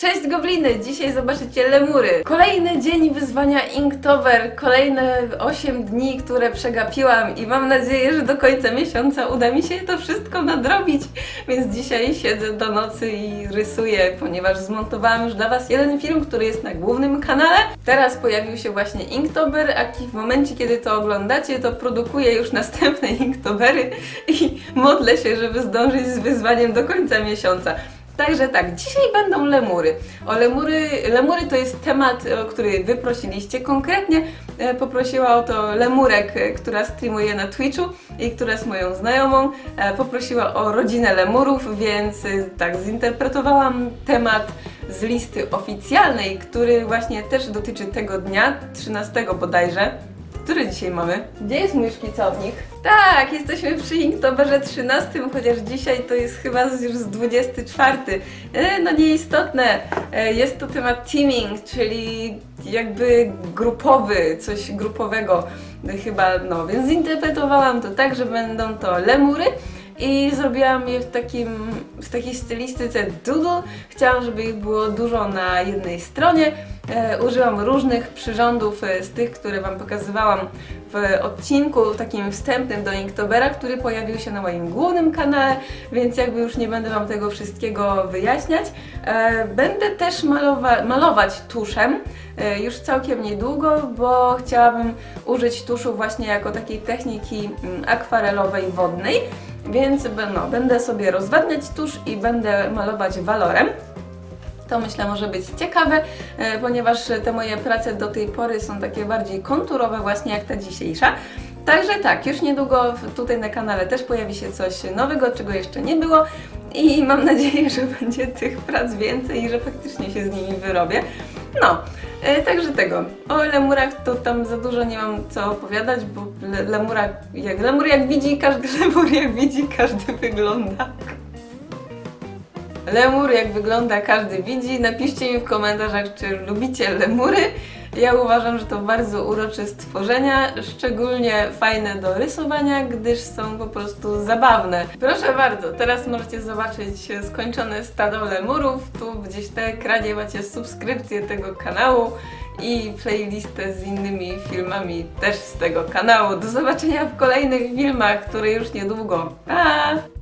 Cześć Gobliny! Dzisiaj zobaczycie lemury. Kolejny dzień wyzwania Inktober, kolejne 8 dni, które przegapiłam i mam nadzieję, że do końca miesiąca uda mi się to wszystko nadrobić. Więc dzisiaj siedzę do nocy i rysuję, ponieważ zmontowałam już dla Was jeden film, który jest na głównym kanale. Teraz pojawił się właśnie Inktober, a w momencie, kiedy to oglądacie, to produkuję już następne Inktobery i modlę się, żeby zdążyć z wyzwaniem do końca miesiąca. Także tak, dzisiaj będą lemury. O lemury, lemury to jest temat, o który wy prosiliście. Konkretnie e, poprosiła o to Lemurek, e, która streamuje na Twitchu i która jest moją znajomą. E, poprosiła o rodzinę lemurów, więc tak, zinterpretowałam temat z listy oficjalnej, który właśnie też dotyczy tego dnia, 13 bodajże. Który dzisiaj mamy? Gdzie jest mój szkicownik? Tak, jesteśmy przy Inktoberze 13, chociaż dzisiaj to jest chyba już z 24. E, no nieistotne. E, jest to temat teaming, czyli jakby grupowy, coś grupowego e, chyba, no więc zinterpretowałam to tak, że będą to lemury i zrobiłam je w, takim, w takiej stylistyce doodle. Chciałam, żeby ich było dużo na jednej stronie. E, użyłam różnych przyrządów e, z tych, które Wam pokazywałam w odcinku takim wstępnym do Inktobera, który pojawił się na moim głównym kanale, więc jakby już nie będę Wam tego wszystkiego wyjaśniać. E, będę też malowa malować tuszem już całkiem niedługo, bo chciałabym użyć tuszu właśnie jako takiej techniki mm, akwarelowej wodnej. Więc no, będę sobie rozwadniać tusz i będę malować walorem. To myślę może być ciekawe, e, ponieważ te moje prace do tej pory są takie bardziej konturowe właśnie jak ta dzisiejsza. Także tak, już niedługo tutaj na kanale też pojawi się coś nowego, czego jeszcze nie było i mam nadzieję, że będzie tych prac więcej i że faktycznie się z nimi wyrobię. No, e, także tego. O lemurach to tam za dużo nie mam co opowiadać, bo le, lemura, jak, lemur jak widzi, każdy lemur jak widzi, każdy wygląda. Lemur jak wygląda każdy widzi. Napiszcie mi w komentarzach, czy lubicie lemury. Ja uważam, że to bardzo urocze stworzenia, szczególnie fajne do rysowania, gdyż są po prostu zabawne. Proszę bardzo, teraz możecie zobaczyć skończone stado lemurów. Tu gdzieś w ekranie macie subskrypcję tego kanału i playlistę z innymi filmami też z tego kanału. Do zobaczenia w kolejnych filmach, które już niedługo. Pa!